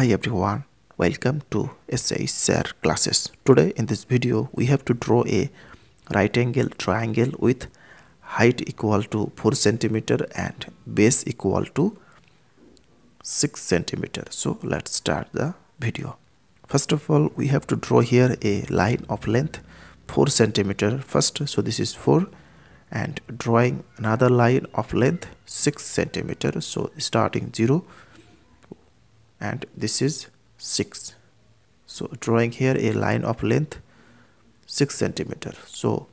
Hi everyone, welcome to SH Sir classes. Today in this video we have to draw a right angle triangle with height equal to 4 centimeter and base equal to 6 centimeter. So let's start the video. First of all we have to draw here a line of length 4 centimeter first. So this is 4 and drawing another line of length 6 centimeter. So starting 0 and this is 6 so drawing here a line of length 6 centimeter. So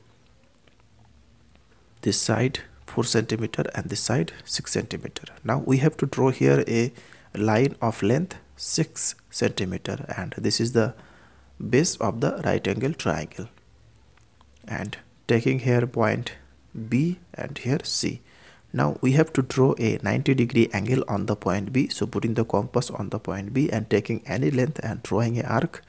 this side 4 centimeter and this side 6 centimeter. Now we have to draw here a line of length 6 centimeter. And this is the base of the right angle triangle. And taking here point B and here C now we have to draw a 90 degree angle on the point B. So putting the compass on the point B and taking any length and drawing a arc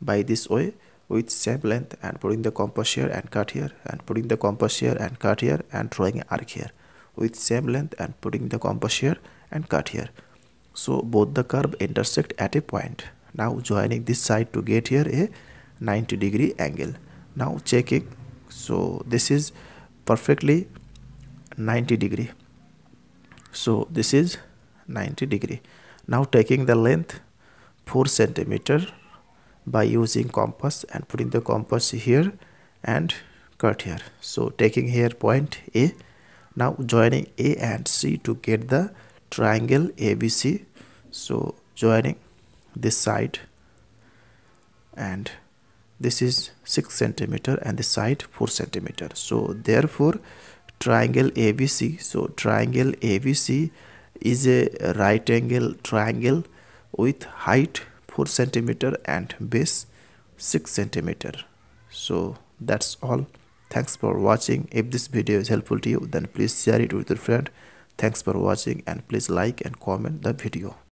by this way with same length and putting the compass here and cut here and putting the compass here and cut here and drawing an arc here with same length and putting the compass here and cut here. So both the curve intersect at a point. Now joining this side to get here a 90 degree angle. Now checking. So this is perfectly 90 degree. So this is 90 degree. Now taking the length 4 centimeter by using compass and putting the compass here and cut here. So taking here point a. Now joining a and c to get the triangle abc so joining this side and this is 6 centimeter and this side 4 centimeter. So therefore triangle ABC. So triangle ABC is a right angle triangle with height 4 centimeter and base 6 centimeter. So that's all. Thanks for watching. If this video is helpful to you then please share it with your friend. Thanks for watching and please like and comment the video.